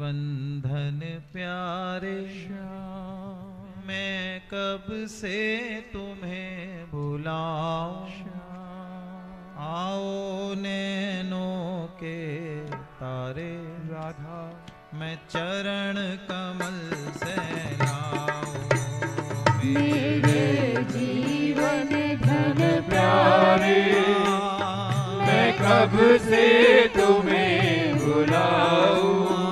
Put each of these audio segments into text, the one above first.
बंधन प्यारे, मैं कब से तुम्हें बुलाऊं? आओ नैनों के तारे राधा, मैं चरण कमल से लाऊं। मेरे जीवन धन प्यारे, मैं कब से तुम्हें बुलाऊं?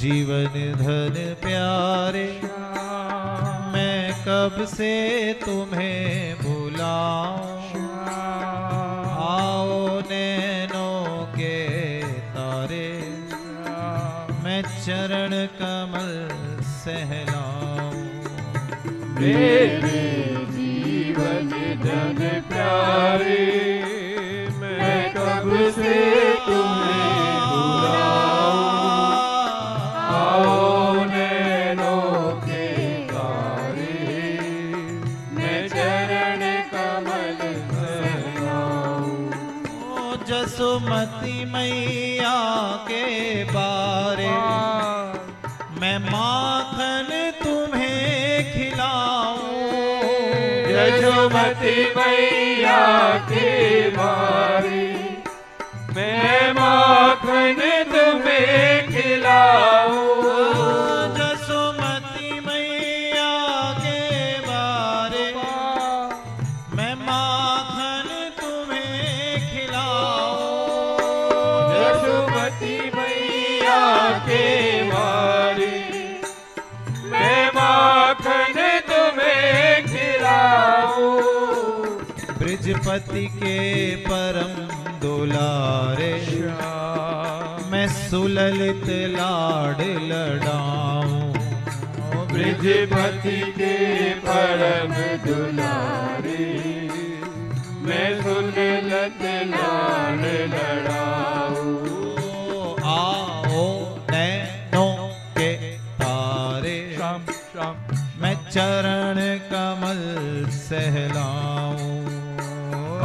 जीवन धन प्यारे, मैं कब से तुम्हें बुलाऊं आओ नैनों के तारे, मैं चरण कमल सहलाऊं मेरे जीवन धन प्यारे मैं कब से तुम्हें जसुमती मैया के बारे मैं माखन यशोमती मैया के बारे। मैं माखन तुम्हें खिलाऊं। ब्रजपति के परम दुलारे मैं सुललित लाड लड़ाऊं। ब्रजपति के परम दुलारे मैं सुनलत लाल लड़ाऊं। आओ नैनों के तारे मैं चरण कमल सहलाऊं।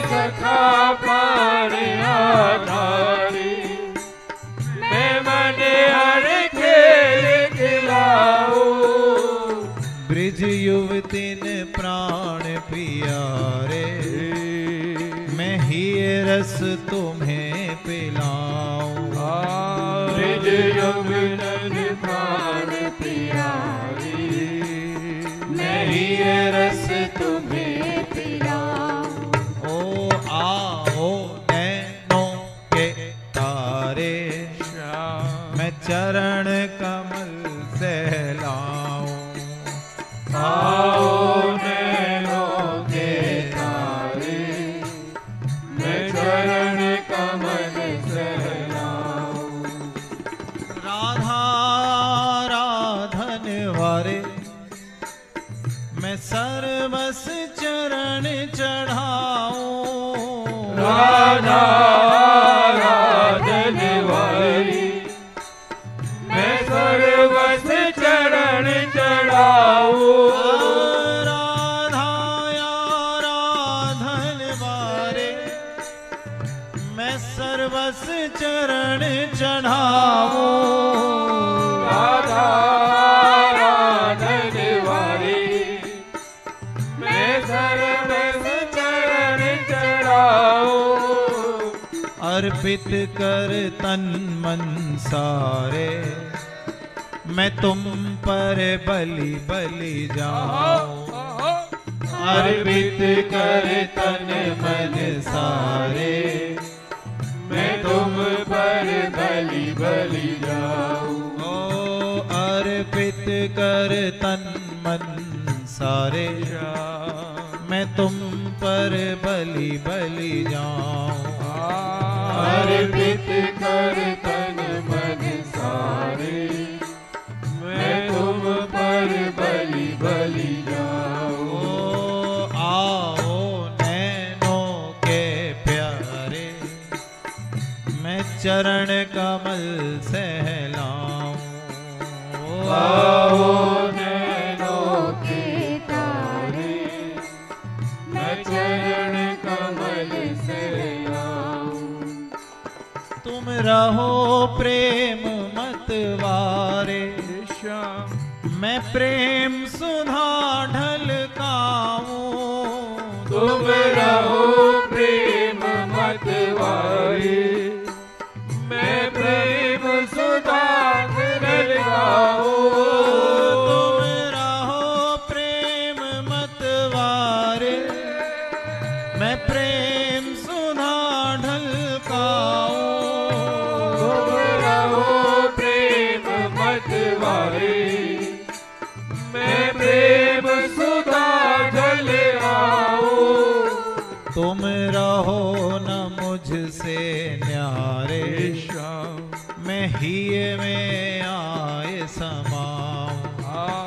सखा प्राण आधारे। मैं मन हर खेल खिलाऊं। ब्रिज युवतिन प्राण पियारे। मैं ही रस तुम्हें राधा राधन वारे मैं सर्वस चरण चढ़ाऊं। राधा मैं सर्वस चरण चढ़ाऊं। राधा राधन वाली मैं सर्वस चरण चढ़ाऊं। अर्पित कर तन मन सारे। मैं तुम पर बलि बलि जाऊँ। अर्पित कर तन मन सारे। बलि बलि जाऊँ। ओ अर्पित कर तन मन सारे। मैं तुम पर बलि बलि जाऊँ। अर्पित कर तन सहलाऊं तुम रहो न मुझसे न्यारे। मैं ही में आए समाऊं।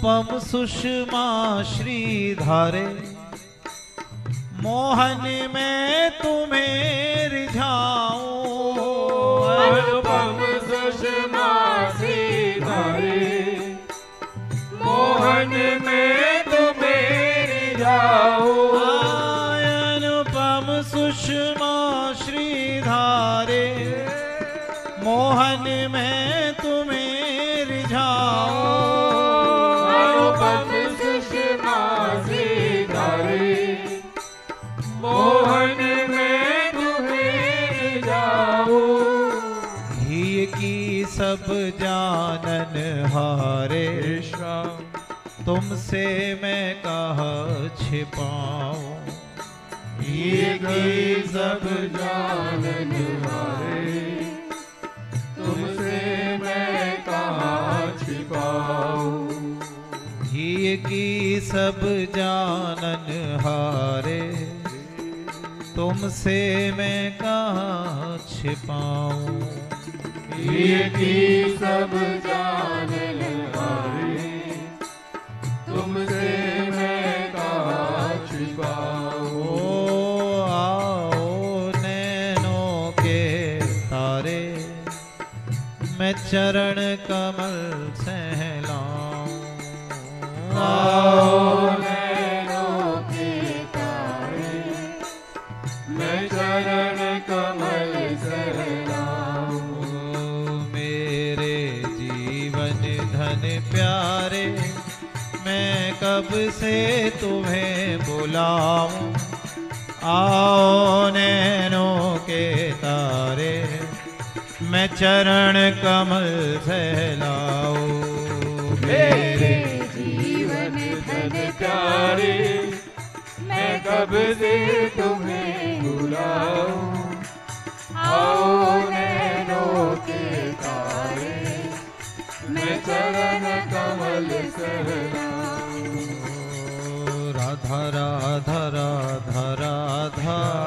अनुपम सुषमा श्रीधारे मोहन में तुम्हें रिझाऊं। हारे तुमसे मैं कहा छिपाऊं। ये की सब जानन हारे तुमसे मैं कहाँ छिपाऊं। ये की सब जानन हारे, तुमसे मैं कहा छिपाऊं। ये की सब जानन हारे। तुमसे मैं कहाँ छिपाऊं आओ नैनों के तारे। मैं चरण कमल सहलाऊं। आओ नैनों के तारे। मैं कब से तुम्हें बुलाऊं। आओ नैनों के तारे, मैं चरण कमल सहलाऊं मेरे जीवन धन प्यारे, मैं कब से तुम्हें बुलाऊं। आओ नैनों के तारे, मैं चरण कमल सहलाऊं धरा धरा धरा धरा